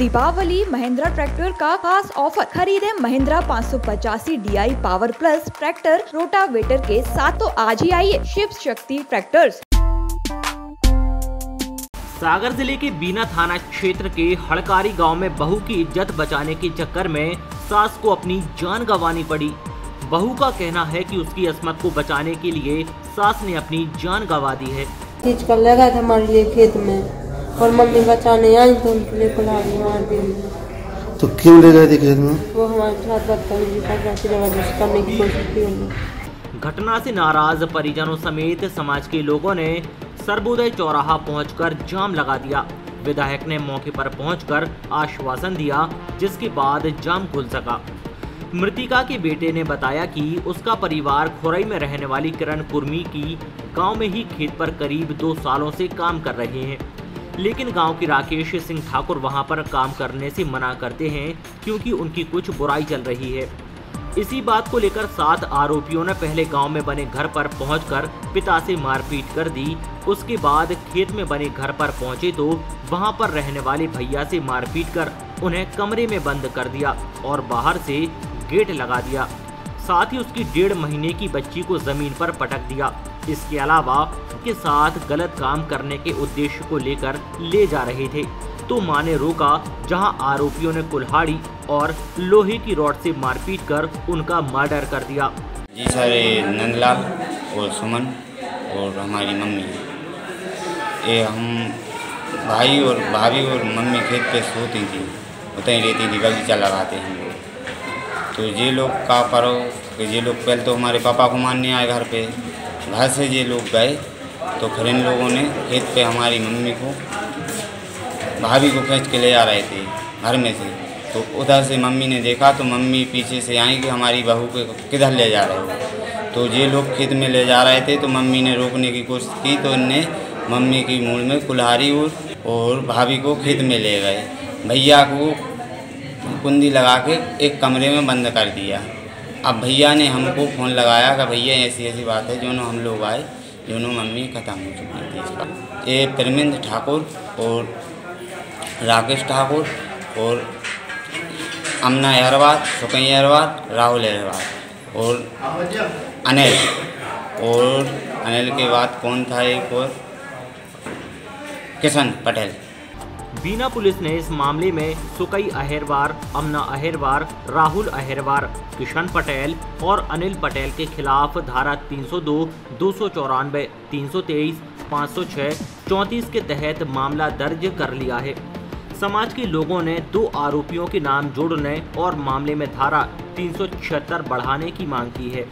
Deepawali Mahindra tractor का खास offer. खरीदे Mahindra 585 DI power plus tractor rotavator के साथ तो आज ही आइए शिव शक्ति ट्रैक्टर्स। सागर ज़िले के बीना थाना क्षेत्र के हड़कारी गाँव में बहू की इज़्ज़त बचाने के चक्कर में सास को अपनी जान गंवानी पड़ी। बहू का कहना है कि उसकी असमत को बचाने के लिए सास ने अपनी जान गंवा दी है। खींच कर लगा था हमारे लिए खेत में। और मम्मी बचाने आई तो उनके लिए कुल्हाड़ी मार दी। तो क्यों ले गए थे खेत में? वो हमारे साथ बदतमीजी कर रहा थी ज़बरदस्त करने की कोशिश की उन्होंने। घटना से नाराज़ परिजनों समेत समाज के लोगों ने सर्वोदय चौराहा पहुंचकर जाम लगा दिया। विधायक ने मौके पर पहुंचकर आश्वासन दिया जिसके बाद जाम खुल सका। मृतिका के बेटे ने बताया कि उसका परिवार खुरई में रहने वाली किरण कुर्मी की गाँव में ही खेत पर करीब दो सालों से काम कर रहे हैं। लेकिन गाँव के राकेश सिंह ठाकुर वहाँ पर काम करने से मना करते हैं क्योंकि उनकी कुछ बुराई चल रही है। इसी बात को लेकर सात आरोपियों ने पहले गाँव में बने घर पर पहुंचकर पिता से मारपीट कर दी। उसके बाद खेत में बने घर पर पहुँचे तो वहाँ पर रहने वाले भैया से मारपीट कर उन्हें कमरे में बंद कर दिया और बाहर से गेट लगा दिया। साथ ही उसकी डेढ़ महीने की बच्ची को ज़मीन पर पटक दिया। इसके अलावा के साथ गलत काम करने के उद्देश्य को लेकर ले जा रहे थे। तो माँ ने रोका, जहाँ आरोपियों ने कुल्हाड़ी और लोहे की रॉड से मारपीट कर उनका मर्डर कर दिया। जी सर नंदलाल और सुमन और हमारी मम्मी। ये हम भाई और भाभी और मम्मी खेत पे सोती थी, उतनी रहती थी, बगीचा लगाते लोग तो ये लोग का कि ये लोग पहले तो हमारे पापा को मानने आए घर पे। घर से ये लोग गए तो फिर इन लोगों ने खेत पे हमारी मम्मी को, भाभी को खींच के ले जा रहे थे, घर में से। तो उधर से मम्मी ने देखा तो मम्मी पीछे से आई कि हमारी बहू को किधर ले जा रहे हो। तो ये लोग खेत में ले जा रहे थे तो मम्मी ने रोकने की कोशिश की तो इनने मम्मी की मूल में कुल्हाड़ी और और भाभी को खेत में ले गए। भैया को कुंदी लगा के एक कमरे में बंद कर दिया। अब भैया ने हमको फ़ोन लगाया कि भैया ऐसी ऐसी बात है जो हम लोग आए दोनों मम्मी ख़त्म हो चुकी थी ये प्रमिंद ठाकुर और राकेश ठाकुर और अमना अहरवार सुकैया अहरवार राहुल अहरवार और अनिल। और अनिल के बाद कौन था एक और? किशन पटेल। बीना पुलिस ने इस मामले में सुकई अहिरवार अमना अहिरवार राहुल अहिरवार किशन पटेल और अनिल पटेल के खिलाफ धारा 302, दो सौ चौरानवे तीन सौ तेईस पाँच सौ छः चौंतीस के तहत मामला दर्ज कर लिया है। समाज के लोगों ने दो आरोपियों के नाम जोड़ने और मामले में धारा तीन सौ छिहत्तर बढ़ाने की मांग की है।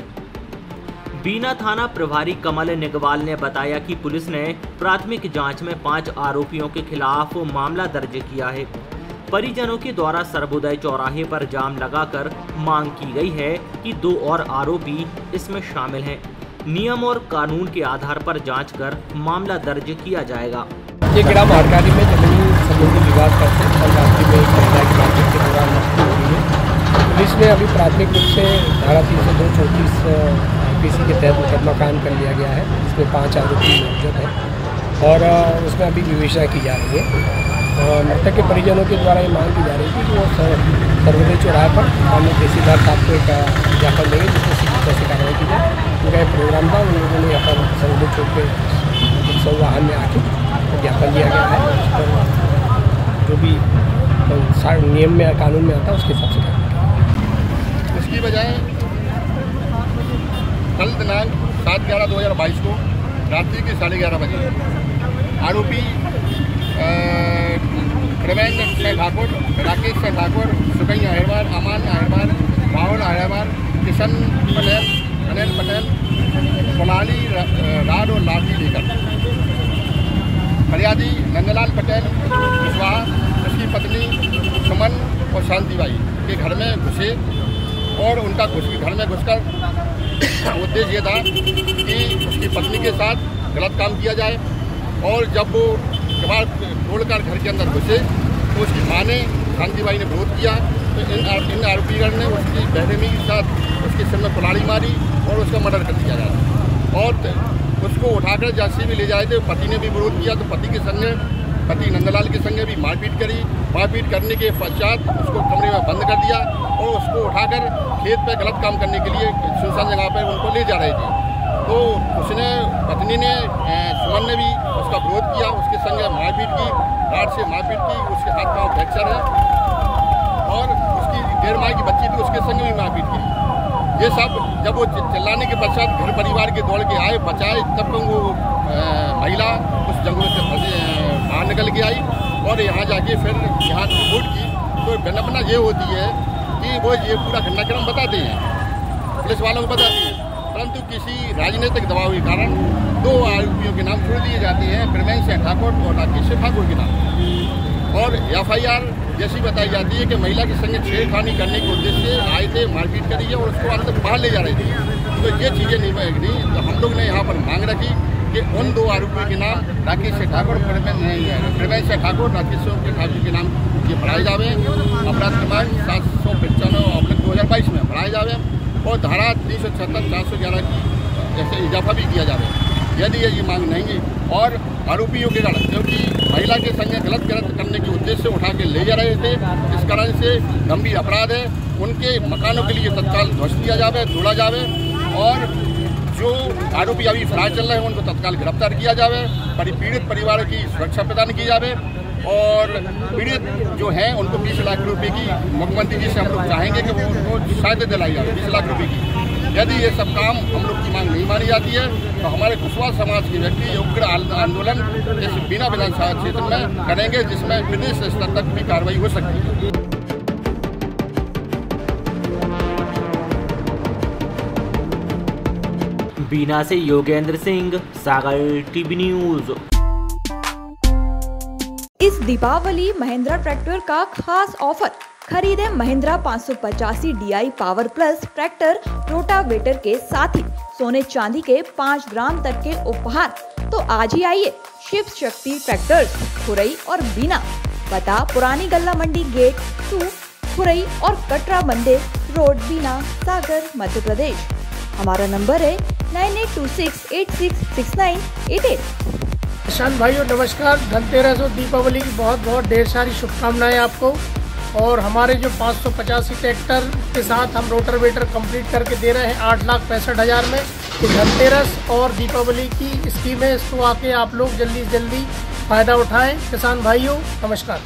बीना थाना प्रभारी कमल निगवाल ने बताया कि पुलिस ने प्राथमिक जाँच में पाँच आरोपियों के खिलाफ मामला दर्ज किया है। परिजनों के द्वारा सर्वोदय चौराहे पर जाम लगाकर मांग की गई है कि दो और आरोपी इसमें शामिल हैं। नियम और कानून के आधार पर जाँच कर मामला दर्ज किया जाएगा। पुलिस ने अभी प्राथमिक रूप से धारा तीन सौ दो चौंतीस पीसी के तहत मुकदमा कायम कर लिया गया है, जिसमें पाँच आरोपी मौजूद हैं और उसमें अभी विवेचना की जा रही है। और मृतक के परिजनों के द्वारा ये मांग की जा रही है कि वो सर्वोदय चौराहे पर माननीय तहसीलदार साहब को एक ज्ञापन देंगे, जिसमें सीधी तरह से कार्रवाई की जाए। उनका एक प्रोग्राम था, उन लोगों ने यहाँ पर सर्वोदय चौक के उत्सव वाहन में आके ज्ञापन दिया गया है। उस पर जो भी नियम में, कानून में आता है, उसके हिसाब से इसकी बजाय कल दिनांक सात ग्यारह दो हज़ार बाईस को, रात्रि के साढ़े ग्यारह बजे। आरोपी प्रमेंद्र सिंह ठाकुर, राकेश सिंह ठाकुर सुकैया अहिरवार, अमान अहिरवार राहुल अहिरवार, किशन पटेल, अनिल पटेल कोलाली राड और लाठी लेकर। फरियादी नंदलाल पटेल कुशवाहा उसकी पत्नी सुमन और शांति शांतिबाई के घर में घुसे। और उनका घुस घर में घुसकर उद्देश्य ये था कि उसकी पत्नी के साथ गलत काम किया जाए। और जब वो कबाड़ तोड़कर घर के अंदर घुसे तो उसकी माँ ने, शांतिबाई ने विरोध किया। तो इन इन आरोपीगण ने उसकी बहरेमी के साथ उसके सिर में कुलाड़ी मारी और उसका मर्डर कर दिया गया और उसको उठाकर जैसे भी ले जाए थे। पति ने भी विरोध किया तो पति के संग पति नंदलाल के संगे भी मारपीट करी। मारपीट करने के पश्चात उसको कमरे में बंद कर दिया और उसको उठाकर खेत पर गलत काम करने के लिए सुनसान जगह पर उनको ले जा रहे थे। तो उसने, पत्नी ने सुमन ने भी उसका विरोध किया, उसके संग मारपीट की राड से मारपीट की, उसके हाथ पाँव फ्रैक्चर है और उसकी डेढ़ माह की बच्ची थी, उसके संग भी मारपीट की। ये सब जब वो चिल्लाने के पश्चात घर परिवार के दौड़ के आए, बचाए, तब वो महिला उस जंगलों से बाहर निकल के आई। और यहाँ जाके फिर यहाँ रिपोर्ट की तो विनपना ये होती है कि वो ये पूरा घटनाक्रम बताते हैं। पुलिस वालों को बताते हैं। परंतु किसी राजनीतिक दबाव के कारण दो आरोपियों के नाम छोड़ दिए जाते हैं ब्रह्मेश सिंह ठाकुर और राकेश ठाकुर के नाम। और एफ़ आई आर जैसी बताई जाती है कि महिला के संग छेड़खानी करने के उद्देश्य आए थे, मारपीट करी है और उसको अंदर बाहर ले जा रहे थे। तो ये चीज़ें नहीं नहीं तो हम लोग ने यहाँ पर मांग रखी कि उन दो आरोपियों के नाम राकेश ठाकुर प्रवेश से ठाकुर, राकेश के ठाकुर के नाम ये बढ़ाए जावे। अपराध क्रमांक सात सौ पचानवे ऑब्लिक दो हज़ार बाईस में बढ़ाए जावे और धारा तीन सौ छहत्तर चार सौ ग्यारह की जैसे इजाफा भी किया जावे। यदि ये मांग नहीं है और आरोपियों के कारण, क्योंकि महिला के संग गलत गलत करने के उद्देश्य से उठा के ले जा रहे थे, इस कारण से गंभीर अपराध है। उनके मकानों के लिए तत्काल ध्वस्त किया जावे तोड़ा जावे। आरोपी अभी फरार चल रहे हैं, उनको तत्काल गिरफ़्तार किया जावे पीड़ित परिवार की सुरक्षा प्रदान की जाए और पीड़ित जो हैं, उनको 20 लाख रुपए की मुख्यमंत्री जी से हम लोग चाहेंगे कि वो उनको सहायता दिलाई जाए, बीस लाख रुपए की। यदि ये सब काम हम लोग की मांग नहीं मानी जाती है तो हमारे कुशवाहा समाज के व्यक्ति उग्र आंदोलन इस बिना विधानसभा क्षेत्र में करेंगे, जिसमें प्रदेश स्तर तक भी कार्रवाई हो सकती है। बीना से योगेंद्र सिंह, सागर टीवी न्यूज़। इस दीपावली महिंद्रा ट्रैक्टर का खास ऑफ़र। खरीदे महिंद्रा पाँच सौ पचासी D power plus tractor rotavator के साथ ही सोने चांदी के पाँच ग्राम तक के उपहार। तो आज ही आइए शिव शक्ति ट्रैक्टर खुरई और बीना। पता पुरानी गल्ला मंडी गेट टू, खुरई और कटरा मंडे रोड, बीना, सागर, मध्य प्रदेश। हमारा नंबर है nine eight two six eight six six nine eight eight. Prashant भाइयों, नमस्कार। धनतेरस और दीपावली की बहुत बहुत ढेर सारी शुभकामनाएँ आपको। और हमारे जो पाँच सौ पचासी ट्रैक्टर के साथ हम रोटर वेटर कंप्लीट करके दे रहे हैं आठ लाख पैंसठ हज़ार में। तो धनतेरस और दीपावली की स्कीम है इसको आके आप लोग जल्दी जल्दी फ़ायदा उठाएँ। किसान भाइयों, नमस्कार।